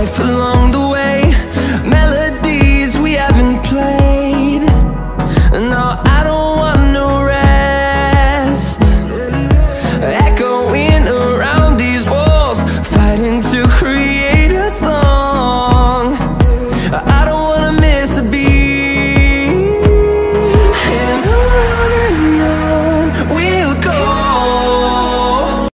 life along the way. Melodies we haven't played. No, I don't